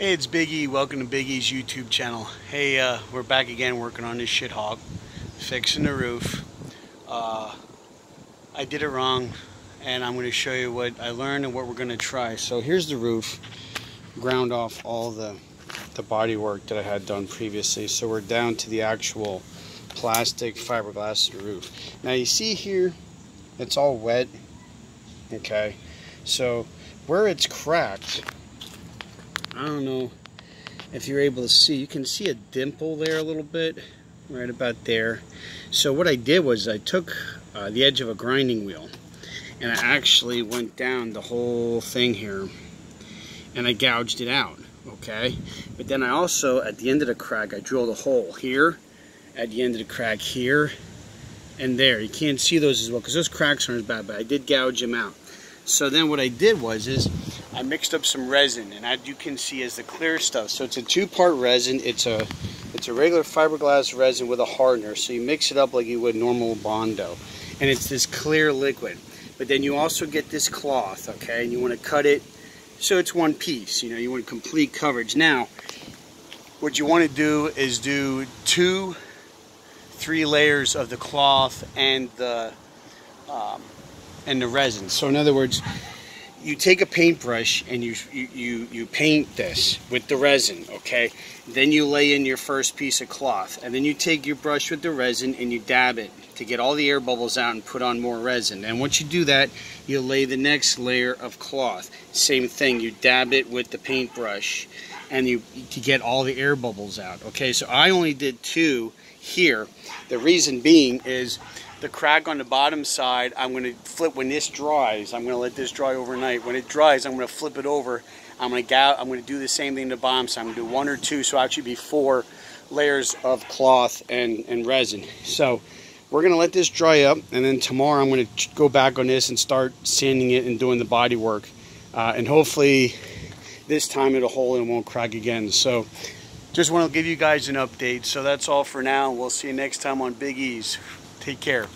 Hey, it's Big E. Welcome to Big E's YouTube channel. Hey, uh, we're back again working on this shithawk, fixing the roof. Uh, I did it wrong, and I'm going to show you what I learned and what we're going to try. So here's the roof. Ground off all the the body work that I had done previously. So we're down to the actual plastic fiberglass roof. Now you see here, it's all wet. Okay, so where it's cracked I don't know if you're able to see. You can see a dimple there a little bit, right about there. So what I did was I took uh, the edge of a grinding wheel and I actually went down the whole thing here and I gouged it out, okay? But then I also, at the end of the crack, I drilled a hole here, at the end of the crack here, and there. You can't see those as well because those cracks aren't as bad, but I did gouge them out. So then what I did was is I mixed up some resin, and as you can see is the clear stuff. So it's a two-part resin. It's a it's a regular fiberglass resin with a hardener. So you mix it up like you would normal Bondo. And it's this clear liquid. But then you also get this cloth, okay? And you want to cut it so it's one piece. You know, you want complete coverage. Now, what you want to do is do two, three layers of the cloth and the um, and the resin. So in other words, you take a paintbrush and you, you, you paint this with the resin, okay? Then you lay in your first piece of cloth. And then you take your brush with the resin and you dab it to get all the air bubbles out and put on more resin. And once you do that, you lay the next layer of cloth. Same thing, you dab it with the paintbrush and you to get all the air bubbles out. Okay, so I only did two here. The reason being is the crack on the bottom side, I'm going to flip when this dries. I'm going to let this dry overnight. When it dries, I'm going to flip it over. I'm going to go, I'm going to do the same thing to the bottom side. I'm going to do one or two, so actually be four layers of cloth and, and resin. So we're going to let this dry up, and then tomorrow I'm going to go back on this and start sanding it and doing the body work. Uh, and hopefully this time it'll hold and won't crack again. So just want to give you guys an update. So that's all for now. We'll see you next time on Big E's. Take care.